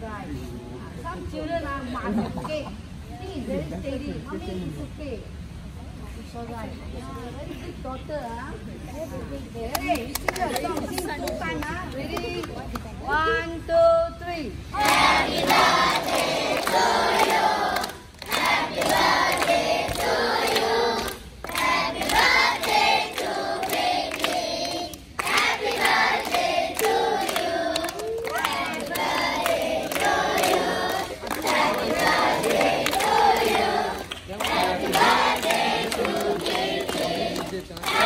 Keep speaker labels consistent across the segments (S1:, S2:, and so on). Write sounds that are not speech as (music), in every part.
S1: gai. Some children are massive cake. Thing is very steady. How many is okay? Right. Very good daughter, huh? Hey, you sing your song, sing two time, huh? One, two, three.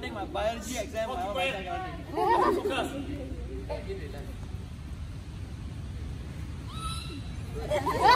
S2: take my biology exam. I take. (laughs)